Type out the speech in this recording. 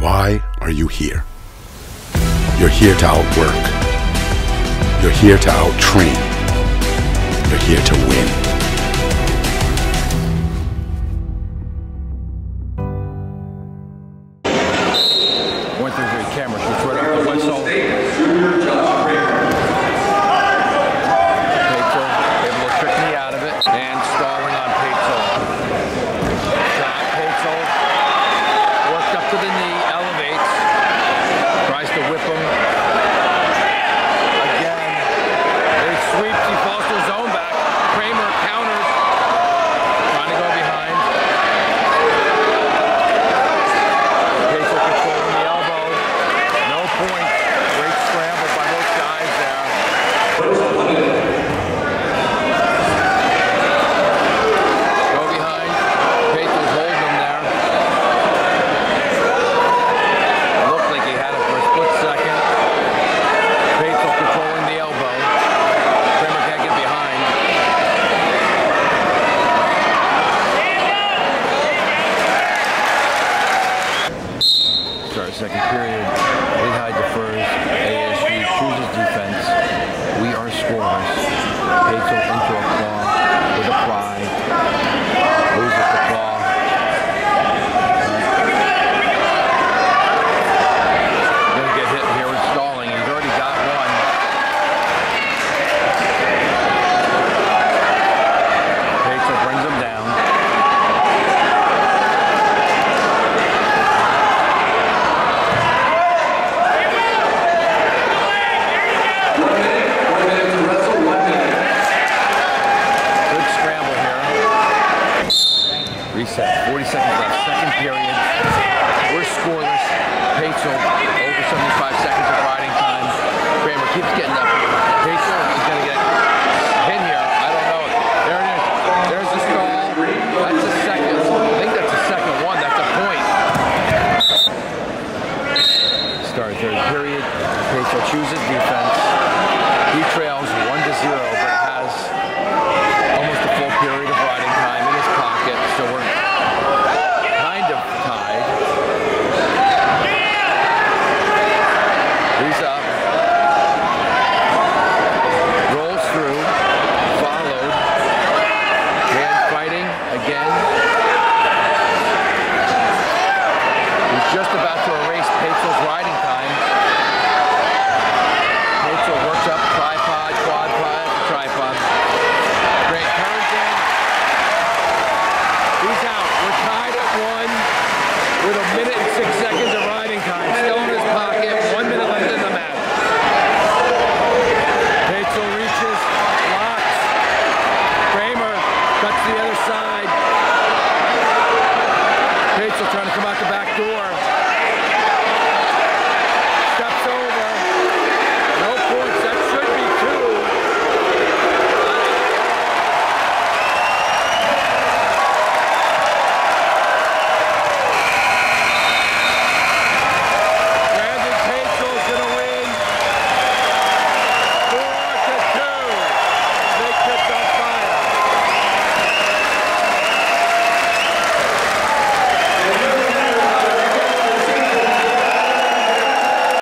Why are you here? You're here to outwork. You're here to outtrain. You're here to win. camera. Reset. 40 seconds left. Second period. We're scoreless. Paetzell over 75 seconds of riding time. Krammer keeps getting up. Paetzell is going to get in here. I don't know. There it is. There's the call. That's a second. I think that's a second one. That's a point. Start third period. Paetzell chooses defense. trying to come out the back.